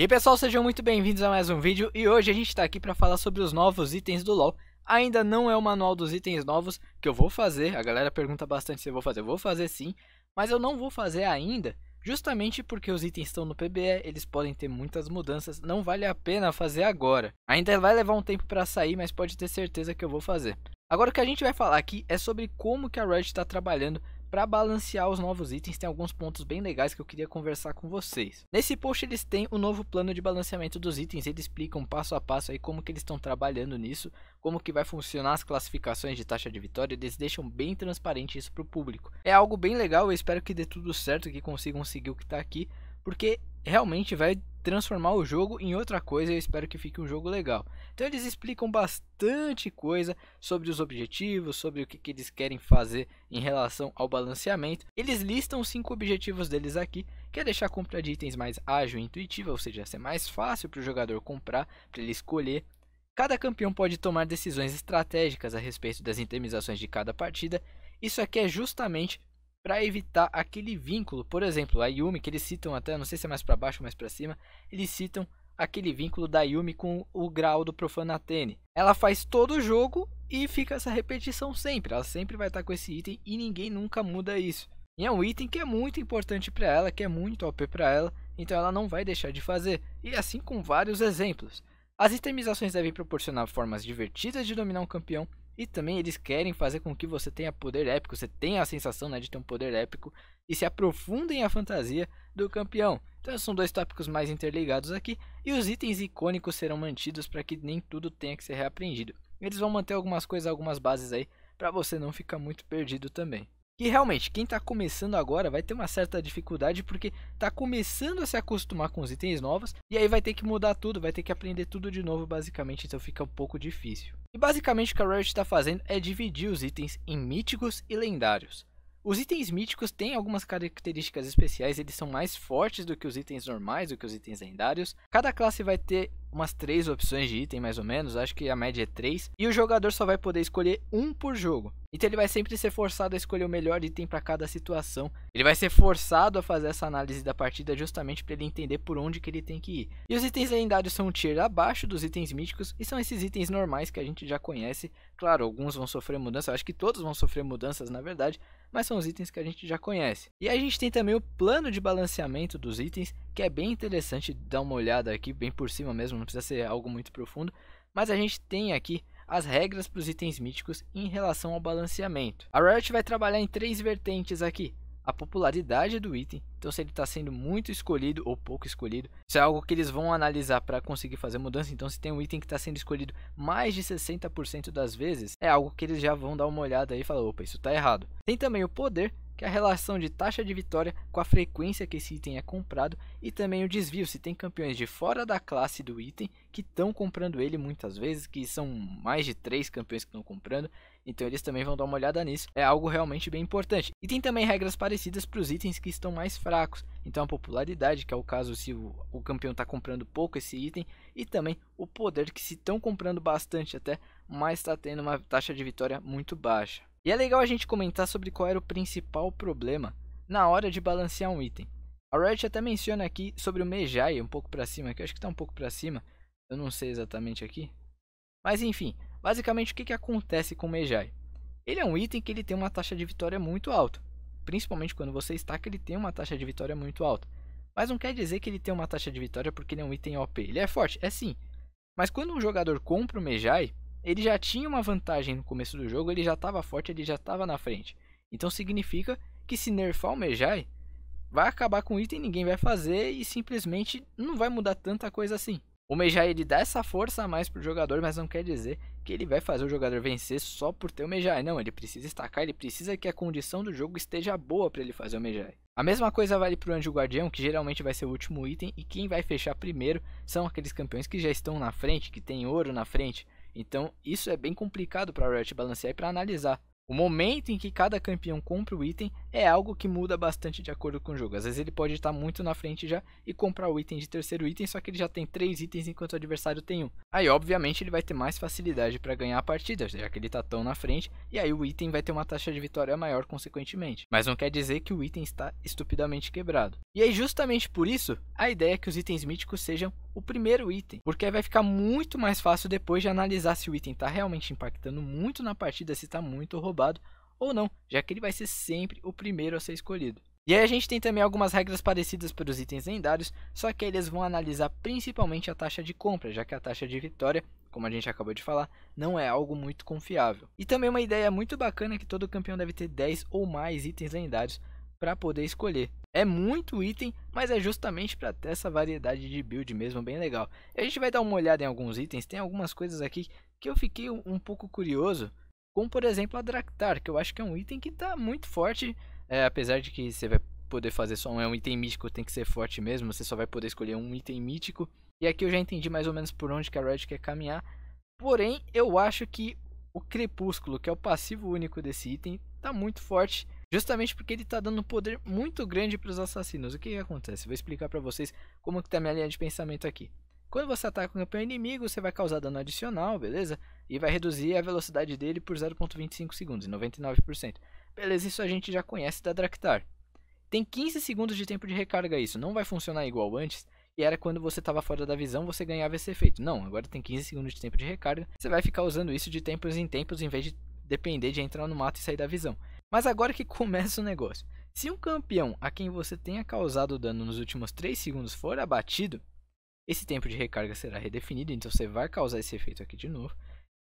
E aí pessoal, sejam muito bem-vindos a mais um vídeo e hoje a gente está aqui para falar sobre os novos itens do LoL. Ainda não é o manual dos itens novos que eu vou fazer, a galera pergunta bastante se eu vou fazer, eu vou fazer sim, mas eu não vou fazer ainda, justamente porque os itens estão no PBE, eles podem ter muitas mudanças, não vale a pena fazer agora. Ainda vai levar um tempo para sair, mas pode ter certeza que eu vou fazer. Agora o que a gente vai falar aqui é sobre como que a Riot está trabalhando para balancear os novos itens, tem alguns pontos bem legais que eu queria conversar com vocês. Nesse post eles têm o novo plano de balanceamento dos itens, eles explicam passo a passo aí como que eles estão trabalhando nisso, como que vai funcionar as classificações de taxa de vitória, eles deixam bem transparente isso para o público. É algo bem legal, eu espero que dê tudo certo, que consigam seguir o que está aqui, porque realmente vai transformar o jogo em outra coisa e eu espero que fique um jogo legal. Então eles explicam bastante coisa sobre os objetivos, sobre o que, que eles querem fazer em relação ao balanceamento. Eles listam cinco objetivos deles aqui, que é deixar a compra de itens mais ágil e intuitiva, ou seja, ser mais fácil para o jogador comprar, para ele escolher. Cada campeão pode tomar decisões estratégicas a respeito das intimizações de cada partida. Isso aqui é justamente para evitar aquele vínculo. Por exemplo, a Yumi, que eles citam até, não sei se é mais para baixo ou mais para cima, eles citam aquele vínculo da Yumi com o grau do Profanatene. Ela faz todo o jogo e fica essa repetição sempre. Ela sempre vai estar com esse item e ninguém nunca muda isso. E é um item que é muito importante para ela, que é muito OP para ela, então ela não vai deixar de fazer. E assim com vários exemplos. As itemizações devem proporcionar formas divertidas de dominar um campeão e também eles querem fazer com que você tenha poder épico, você tenha a sensação né, de ter um poder épico e se aprofundem a fantasia do campeão. Então são dois tópicos mais interligados aqui e os itens icônicos serão mantidos para que nem tudo tenha que ser reaprendido. Eles vão manter algumas coisas, algumas bases aí para você não ficar muito perdido também. E realmente, quem está começando agora vai ter uma certa dificuldade porque está começando a se acostumar com os itens novos e aí vai ter que mudar tudo, vai ter que aprender tudo de novo basicamente, então fica um pouco difícil. E basicamente o que a Riot está fazendo é dividir os itens em míticos e lendários. Os itens míticos têm algumas características especiais, eles são mais fortes do que os itens normais, do que os itens lendários. Cada classe vai ter umas três opções de item mais ou menos, acho que a média é 3, e o jogador só vai poder escolher um por jogo. Então ele vai sempre ser forçado a escolher o melhor item para cada situação. Ele vai ser forçado a fazer essa análise da partida justamente para ele entender por onde que ele tem que ir. E os itens lendários são um tier abaixo dos itens míticos e são esses itens normais que a gente já conhece. Claro, alguns vão sofrer mudanças, acho que todos vão sofrer mudanças na verdade, mas são os itens que a gente já conhece. E a gente tem também o plano de balanceamento dos itens, que é bem interessante dar uma olhada aqui bem por cima mesmo, não precisa ser algo muito profundo, mas a gente tem aqui as regras para os itens míticos em relação ao balanceamento. A Riot vai trabalhar em três vertentes aqui. A popularidade do item, então se ele está sendo muito escolhido ou pouco escolhido, isso é algo que eles vão analisar para conseguir fazer mudança. Então, se tem um item que está sendo escolhido mais de 60% das vezes, é algo que eles já vão dar uma olhada e falar: opa, isso está errado. Tem também o poder, que é a relação de taxa de vitória com a frequência que esse item é comprado e também o desvio, se tem campeões de fora da classe do item que estão comprando ele muitas vezes, que são mais de três campeões que estão comprando, então eles também vão dar uma olhada nisso. É algo realmente bem importante. E tem também regras parecidas para os itens que estão mais fracos. Então a popularidade, que é o caso se o, o campeão está comprando pouco esse item, e também o poder que se estão comprando bastante até, mas está tendo uma taxa de vitória muito baixa. E é legal a gente comentar sobre qual era o principal problema na hora de balancear um item. A Riot até menciona aqui sobre o Mejai, um pouco para cima, que acho que está um pouco para cima, eu não sei exatamente aqui. Mas enfim, basicamente o que, que acontece com o Mejai? Ele é um item que ele tem uma taxa de vitória muito alta, principalmente quando você que ele tem uma taxa de vitória muito alta. Mas não quer dizer que ele tem uma taxa de vitória porque ele é um item OP. Ele é forte, é sim. Mas quando um jogador compra o Mejai, ele já tinha uma vantagem no começo do jogo, ele já estava forte, ele já estava na frente. Então significa que se nerfar o Mejai, vai acabar com o item, ninguém vai fazer e simplesmente não vai mudar tanta coisa assim. O Mejai ele dá essa força a mais pro jogador, mas não quer dizer que ele vai fazer o jogador vencer só por ter o Mejai. Não, ele precisa estacar, ele precisa que a condição do jogo esteja boa para ele fazer o Mejai. A mesma coisa vale pro Anjo Guardião, que geralmente vai ser o último item, e quem vai fechar primeiro são aqueles campeões que já estão na frente, que tem ouro na frente. Então, isso é bem complicado para a Riot balancear e para analisar. O momento em que cada campeão compra o item é algo que muda bastante de acordo com o jogo. Às vezes ele pode estar muito na frente já e comprar o item de terceiro item, só que ele já tem três itens enquanto o adversário tem um. Aí, obviamente, ele vai ter mais facilidade para ganhar a partida, já que ele está tão na frente, e aí o item vai ter uma taxa de vitória maior consequentemente. Mas não quer dizer que o item está estupidamente quebrado. E aí, justamente por isso, a ideia é que os itens míticos sejam o primeiro item, porque vai ficar muito mais fácil depois de analisar se o item está realmente impactando muito na partida, se está muito roubado ou não, já que ele vai ser sempre o primeiro a ser escolhido. E aí a gente tem também algumas regras parecidas para os itens lendários, só que eles vão analisar principalmente a taxa de compra, já que a taxa de vitória, como a gente acabou de falar, não é algo muito confiável. E também uma ideia muito bacana é que todo campeão deve ter 10 ou mais itens lendários para poder escolher. É muito item, mas é justamente para ter essa variedade de build mesmo, bem legal. E a gente vai dar uma olhada em alguns itens, tem algumas coisas aqui que eu fiquei um, pouco curioso, como por exemplo a Draktar, que eu acho que é um item que está muito forte, é, apesar de que você vai poder fazer só um, é um item mítico, tem que ser forte mesmo, você só vai poder escolher um item mítico. E aqui eu já entendi mais ou menos por onde que a Red quer caminhar, porém eu acho que o Crepúsculo, que é o passivo único desse item, está muito forte Justamente porque ele está dando um poder muito grande para os assassinos. O que, que acontece? Vou explicar para vocês como está a minha linha de pensamento aqui. Quando você ataca um campeão inimigo, você vai causar dano adicional, beleza? E vai reduzir a velocidade dele por 0.25 segundos, 99%. Beleza, isso a gente já conhece da Draktar. Tem 15 segundos de tempo de recarga isso, não vai funcionar igual antes. E era quando você estava fora da visão, você ganhava esse efeito. Não, agora tem 15 segundos de tempo de recarga. Você vai ficar usando isso de tempos em tempos, em vez de depender de entrar no mato e sair da visão. Mas agora que começa o negócio. Se um campeão a quem você tenha causado dano nos últimos 3 segundos for abatido, esse tempo de recarga será redefinido, então você vai causar esse efeito aqui de novo.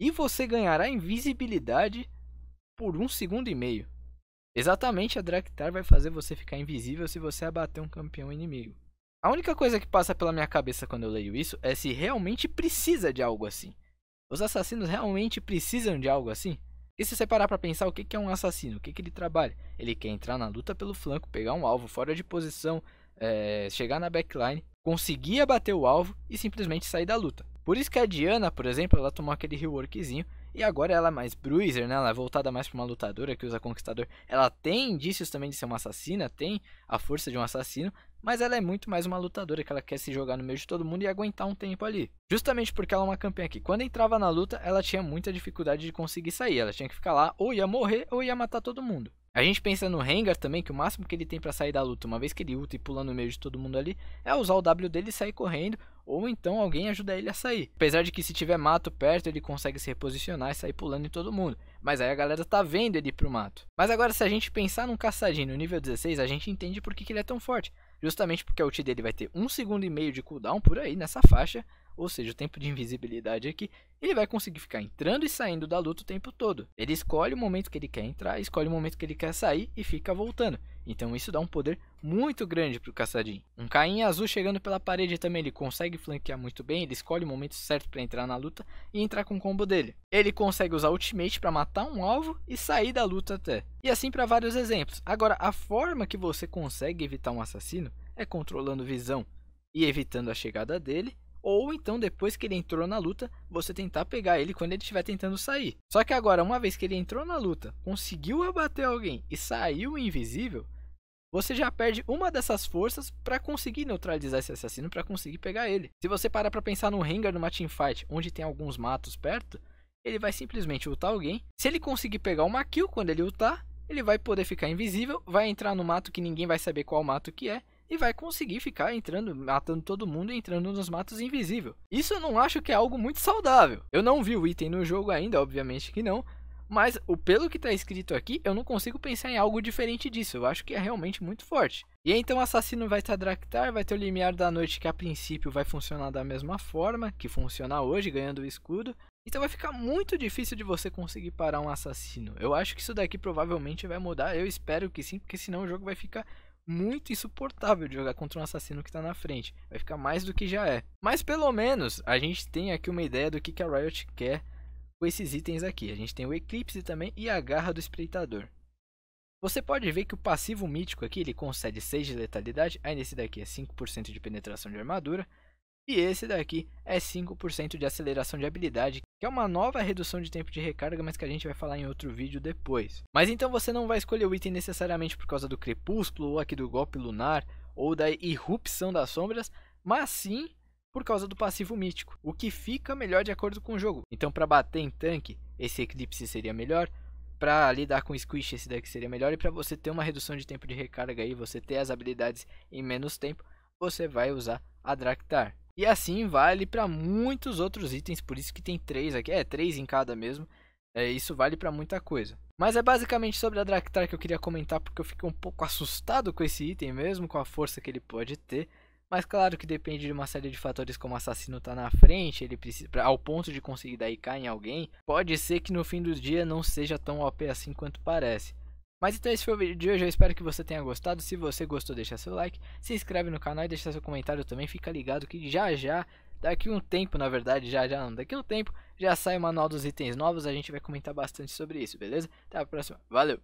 E você ganhará invisibilidade por um segundo e meio. Exatamente a Draktar vai fazer você ficar invisível se você abater um campeão inimigo. A única coisa que passa pela minha cabeça quando eu leio isso é se realmente precisa de algo assim. Os assassinos realmente precisam de algo assim? E se você parar pra pensar, o que é um assassino? O que, ele trabalha? Ele quer entrar na luta pelo flanco, pegar um alvo fora de posição, é, chegar na backline, conseguir abater o alvo e simplesmente sair da luta. Por isso que a Diana, por exemplo, ela tomou aquele reworkzinho e agora ela é mais bruiser, né? Ela é voltada mais para uma lutadora que usa conquistador. Ela tem indícios também de ser uma assassina, tem a força de um assassino, mas ela é muito mais uma lutadora que ela quer se jogar no meio de todo mundo e aguentar um tempo ali. Justamente porque ela é uma campeã que quando entrava na luta, ela tinha muita dificuldade de conseguir sair. Ela tinha que ficar lá ou ia morrer ou ia matar todo mundo. A gente pensa no Rengar também, que o máximo que ele tem para sair da luta, uma vez que ele luta e pula no meio de todo mundo ali, é usar o W dele e sair correndo, ou então alguém ajuda ele a sair. Apesar de que se tiver mato perto, ele consegue se reposicionar e sair pulando em todo mundo. Mas aí a galera tá vendo ele ir pro mato. Mas agora se a gente pensar num caçadinho no nível 16, a gente entende por que, que ele é tão forte. Justamente porque a ult dele vai ter um segundo e meio de cooldown por aí nessa faixa, ou seja, o tempo de invisibilidade aqui, ele vai conseguir ficar entrando e saindo da luta o tempo todo. Ele escolhe o momento que ele quer entrar, escolhe o momento que ele quer sair e fica voltando. Então isso dá um poder muito grande para o caçadinho. Um Caim azul chegando pela parede também, ele consegue flanquear muito bem, ele escolhe o momento certo para entrar na luta e entrar com o combo dele. Ele consegue usar ultimate para matar um alvo e sair da luta até. E assim para vários exemplos. Agora, a forma que você consegue evitar um assassino é controlando visão e evitando a chegada dele ou então depois que ele entrou na luta, você tentar pegar ele quando ele estiver tentando sair. Só que agora, uma vez que ele entrou na luta, conseguiu abater alguém e saiu invisível, você já perde uma dessas forças para conseguir neutralizar esse assassino, para conseguir pegar ele. Se você parar para pensar no Rengar numa teamfight, onde tem alguns matos perto, ele vai simplesmente ultar alguém. Se ele conseguir pegar uma kill quando ele ultar, ele vai poder ficar invisível, vai entrar no mato que ninguém vai saber qual mato que é, e vai conseguir ficar entrando, matando todo mundo e entrando nos matos invisível. Isso eu não acho que é algo muito saudável. Eu não vi o item no jogo ainda, obviamente que não, mas o pelo que está escrito aqui, eu não consigo pensar em algo diferente disso. Eu acho que é realmente muito forte. E então o assassino vai estar Draktar, vai ter o limiar da noite que a princípio vai funcionar da mesma forma que funciona hoje, ganhando o escudo. Então vai ficar muito difícil de você conseguir parar um assassino. Eu acho que isso daqui provavelmente vai mudar. Eu espero que sim, porque senão o jogo vai ficar muito insuportável de jogar contra um assassino que está na frente. Vai ficar mais do que já é. Mas pelo menos a gente tem aqui uma ideia do que, que a Riot quer com esses itens aqui. A gente tem o Eclipse também e a Garra do Espreitador. Você pode ver que o passivo mítico aqui ele concede 6 de letalidade, aí nesse daqui é 5% de penetração de armadura. E esse daqui é 5% de aceleração de habilidade, que é uma nova redução de tempo de recarga, mas que a gente vai falar em outro vídeo depois. Mas então você não vai escolher o item necessariamente por causa do crepúsculo, ou aqui do golpe lunar, ou da irrupção das sombras, mas sim por causa do passivo mítico, o que fica melhor de acordo com o jogo. Então para bater em tanque, esse eclipse seria melhor, para lidar com squish esse daqui seria melhor, e para você ter uma redução de tempo de recarga aí, você ter as habilidades em menos tempo, você vai usar a Draktar. E assim vale para muitos outros itens, por isso que tem três aqui, é três em cada mesmo. É, isso vale para muita coisa. Mas é basicamente sobre a Draktar que eu queria comentar, porque eu fiquei um pouco assustado com esse item mesmo, com a força que ele pode ter. Mas claro que depende de uma série de fatores como o assassino tá na frente, ele precisa ao ponto de conseguir dar IK em alguém. Pode ser que no fim do dia não seja tão OP assim quanto parece. Mas então esse foi o vídeo de hoje, eu espero que você tenha gostado. Se você gostou, deixa seu like, se inscreve no canal e deixa seu comentário também. Fica ligado que já já, daqui um tempo na verdade, já já não, daqui um tempo já sai o manual dos itens novos. A gente vai comentar bastante sobre isso, beleza? Até a próxima, valeu!